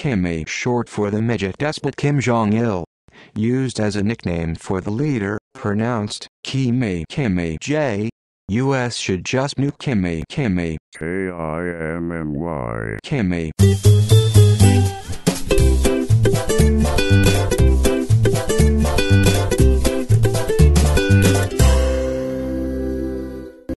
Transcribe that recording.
Kimmy short for the midget despot Kim Jong-il. Used as a nickname for the leader, pronounced Kimmy Kimmy J. US should just nuke Kimmy Kimmy K-I-M-M-Y. Kimmy.